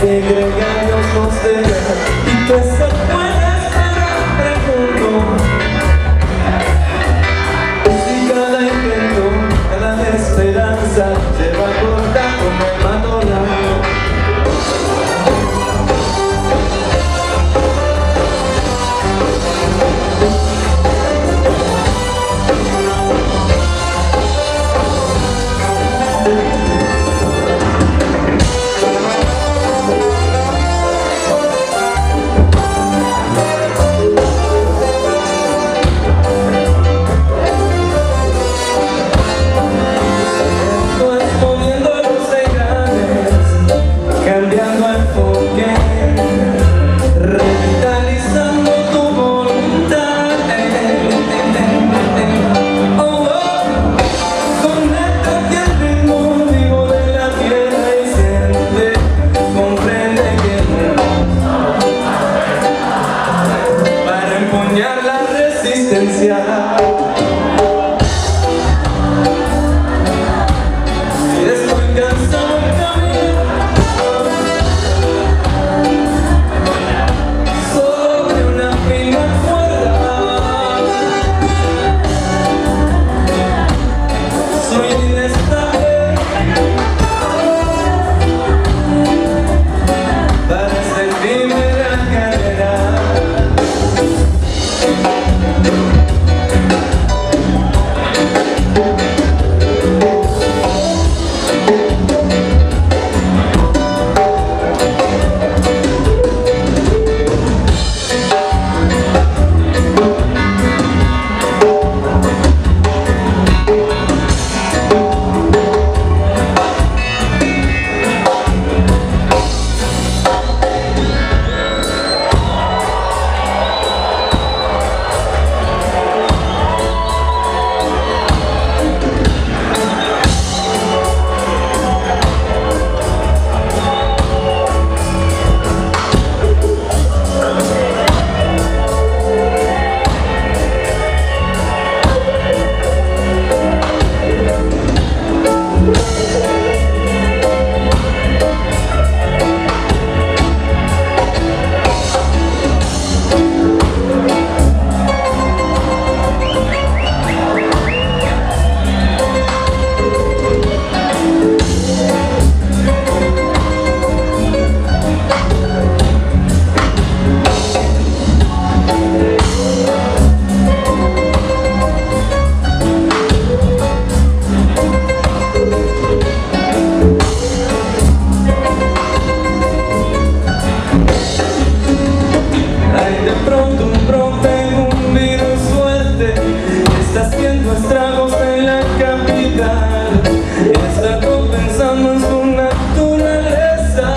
Tem grande Esta he estado naturaleza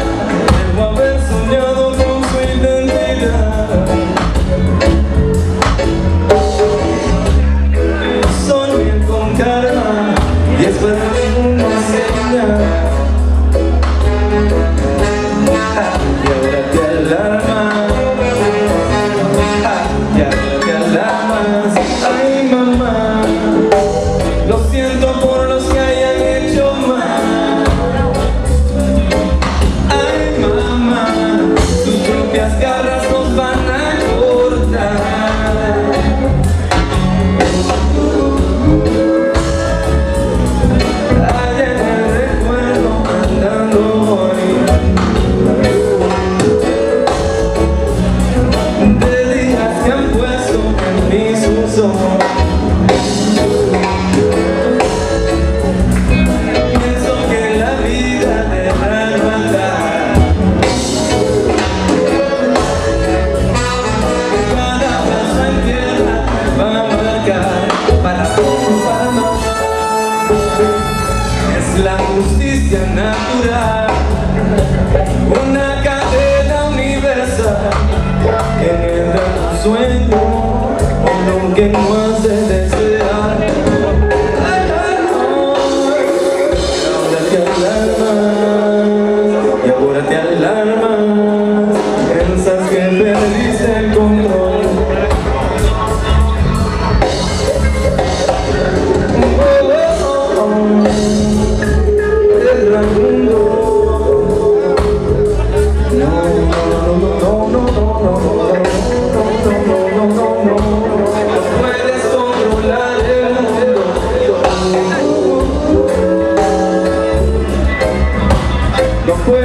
Debo haber soñado con su identidad El con karma Y es 몇 분?